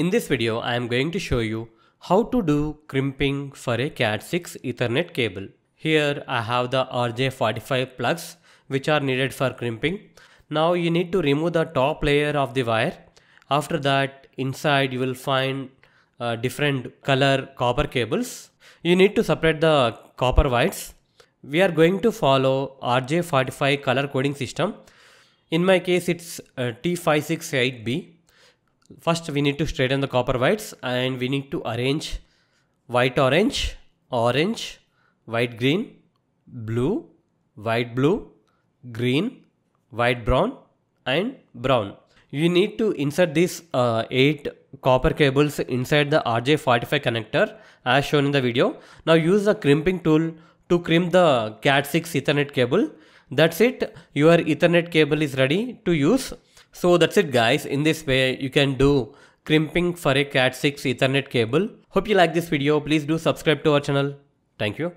In this video, I am going to show you how to do crimping for a Cat6 Ethernet cable. Here I have the RJ45 plugs which are needed for crimping. Now you need to remove the top layer of the wire. After that inside you will find uh, different color copper cables. You need to separate the copper wires. We are going to follow RJ45 color coding system. In my case it's uh, T568B. First we need to straighten the copper wires and we need to arrange white orange, orange, white green, blue, white blue, green, white brown and brown. You need to insert these uh, 8 copper cables inside the RJ45 connector as shown in the video. Now use the crimping tool to crimp the Cat6 Ethernet cable. That's it. Your Ethernet cable is ready to use. So that's it guys. In this way you can do crimping for a Cat6 Ethernet cable. Hope you like this video. Please do subscribe to our channel. Thank you.